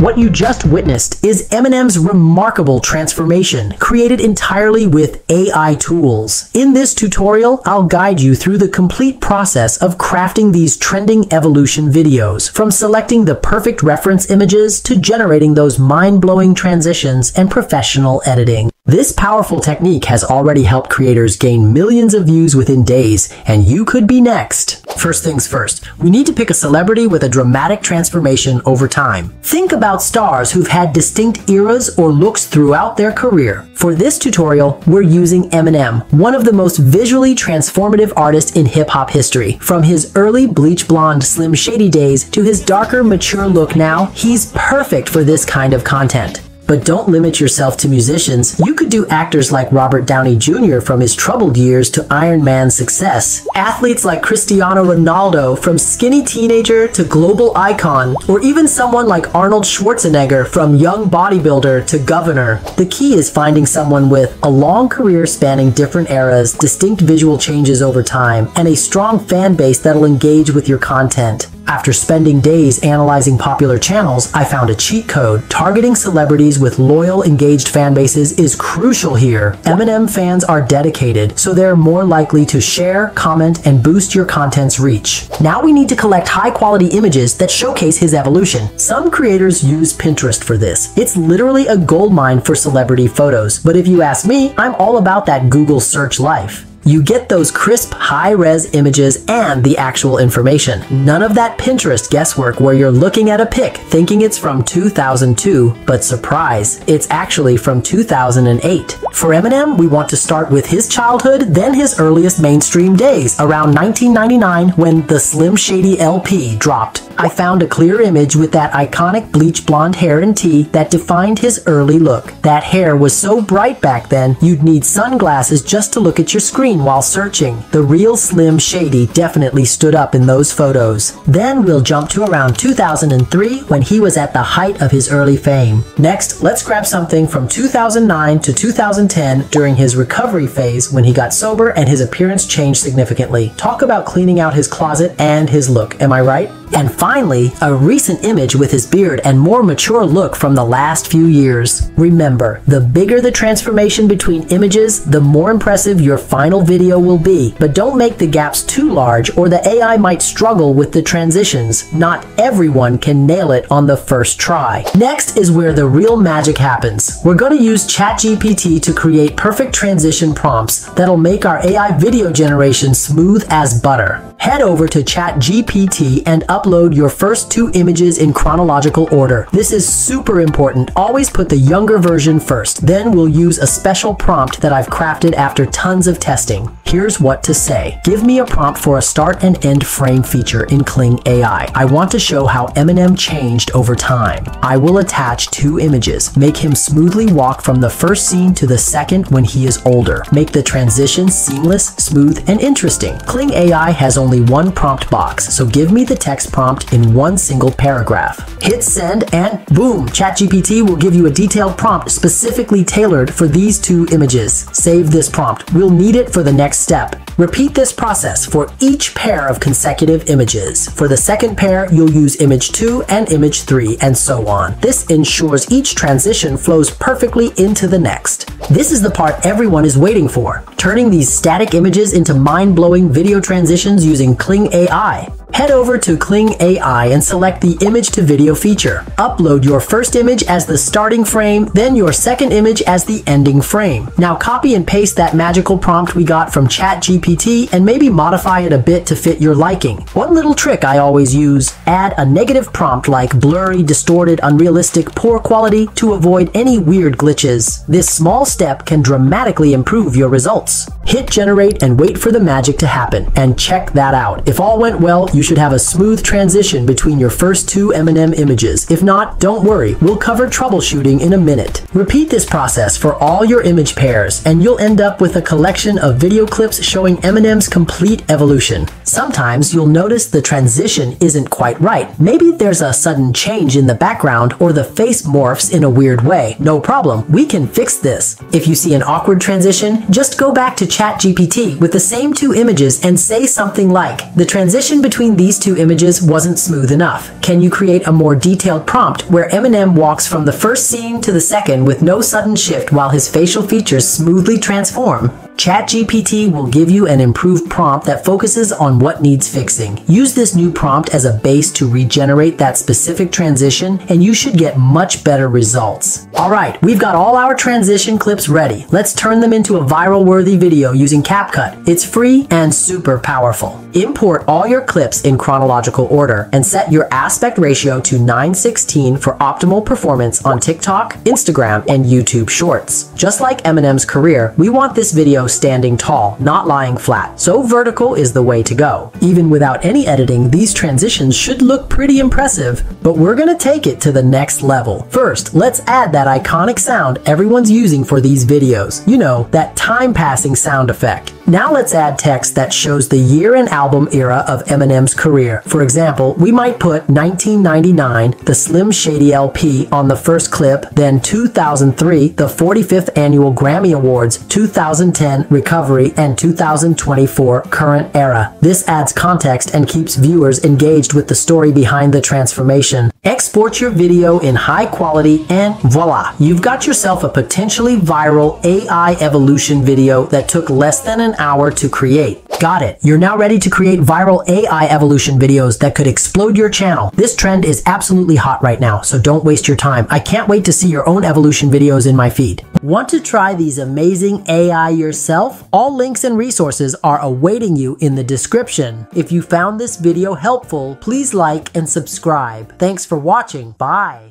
What you just witnessed is Eminem's remarkable transformation, created entirely with AI tools. In this tutorial, I'll guide you through the complete process of crafting these trending evolution videos, from selecting the perfect reference images to generating those mind-blowing transitions and professional editing. This powerful technique has already helped creators gain millions of views within days, and you could be next. First things first, we need to pick a celebrity with a dramatic transformation over time. Think about stars who've had distinct eras or looks throughout their career. For this tutorial, we're using Eminem, one of the most visually transformative artists in hip-hop history. From his early bleach blonde Slim Shady days to his darker mature look now, he's perfect for this kind of content. But don't limit yourself to musicians. You could do actors like Robert Downey Jr. from his troubled years to Iron Man's success. Athletes like Cristiano Ronaldo from skinny teenager to global icon. Or even someone like Arnold Schwarzenegger from young bodybuilder to governor. The key is finding someone with a long career spanning different eras, distinct visual changes over time, and a strong fan base that'll engage with your content. After spending days analyzing popular channels, I found a cheat code. Targeting celebrities with loyal, engaged fan bases is crucial here. Eminem fans are dedicated, so they're more likely to share, comment, and boost your content's reach. Now we need to collect high-quality images that showcase his evolution. Some creators use Pinterest for this. It's literally a goldmine for celebrity photos, but if you ask me, I'm all about that Google search life. You get those crisp, high-res images and the actual information. None of that Pinterest guesswork where you're looking at a pic thinking it's from 2002, but surprise, it's actually from 2008. For Eminem, we want to start with his childhood, then his earliest mainstream days, around 1999 when the Slim Shady LP dropped. I found a clear image with that iconic bleach blonde hair and tee that defined his early look. That hair was so bright back then, you'd need sunglasses just to look at your screen while searching. The real Slim Shady definitely stood up in those photos. Then we'll jump to around 2003 when he was at the height of his early fame. Next, let's grab something from 2009 to 2010 during his recovery phase when he got sober and his appearance changed significantly. Talk about cleaning out his closet and his look, am I right? And finally, a recent image with his beard and more mature look from the last few years. Remember, the bigger the transformation between images, the more impressive your final video will be. But don't make the gaps too large or the AI might struggle with the transitions. Not everyone can nail it on the first try. Next is where the real magic happens. We're going to use ChatGPT to create perfect transition prompts that'll make our AI video generation smooth as butter. Head over to ChatGPT and upload your first two images in chronological order. This is super important. Always put the younger version first. Then we'll use a special prompt that I've crafted after tons of testing. Here's what to say. Give me a prompt for a start and end frame feature in Kling AI. I want to show how Eminem changed over time. I will attach two images. Make him smoothly walk from the first scene to the second when he is older. Make the transition seamless, smooth, and interesting. Kling AI has only one prompt box, so give me the text prompt in one single paragraph. Hit send and boom, ChatGPT will give you a detailed prompt specifically tailored for these two images. Save this prompt. We'll need it for the next step. Repeat this process for each pair of consecutive images. For the second pair, you'll use image 2 and image 3 and so on. This ensures each transition flows perfectly into the next. This is the part everyone is waiting for, turning these static images into mind-blowing video transitions using Kling AI. Head over to Kling AI and select the image to video feature. Upload your first image as the starting frame, then your second image as the ending frame. Now copy and paste that magical prompt we got from ChatGPT and maybe modify it a bit to fit your liking. One little trick I always use, add a negative prompt like blurry, distorted, unrealistic, poor quality to avoid any weird glitches. This small step can dramatically improve your results. Hit generate and wait for the magic to happen, and check that out. If all went well, you should have a smooth transition between your first two Eminem images. If not, don't worry, we'll cover troubleshooting in a minute. Repeat this process for all your image pairs, and you'll end up with a collection of video clips showing Eminem's complete evolution. Sometimes you'll notice the transition isn't quite right. Maybe there's a sudden change in the background or the face morphs in a weird way. No problem, we can fix this. If you see an awkward transition, just go back to ChatGPT with the same two images and say something like, the transition between these two images wasn't smooth enough. Can you create a more detailed prompt where Eminem walks from the first scene to the second with no sudden shift while his facial features smoothly transform? ChatGPT will give you an improved prompt that focuses on what needs fixing. Use this new prompt as a base to regenerate that specific transition and you should get much better results. Alright, we've got all our transition clips ready. Let's turn them into a viral worthy video using CapCut. It's free and super powerful. Import all your clips in chronological order and set your aspect ratio to 916 for optimal performance on TikTok, Instagram, and YouTube Shorts. Just like Eminem's career, we want this video standing tall, not lying flat, so vertical is the way to go. Even without any editing, these transitions should look pretty impressive, but we're gonna take it to the next level. First, let's add that iconic sound everyone's using for these videos. You know, that time-passing sound effect. Now let's add text that shows the year and album era of Eminem's career. For example, we might put 1999, the Slim Shady LP on the first clip, then 2003, the 45th Annual Grammy Awards, 2010 Recovery, and 2024 Current Era. This adds context and keeps viewers engaged with the story behind the transformation. Export your video in high quality and voila, you've got yourself a potentially viral AI evolution video that took less than an hour to create. Got it. You're now ready to create viral AI evolution videos that could explode your channel. This trend is absolutely hot right now, so don't waste your time. I can't wait to see your own evolution videos in my feed. Want to try these amazing AI yourself? All links and resources are awaiting you in the description. If you found this video helpful, please like and subscribe. Thanks for watching. Bye.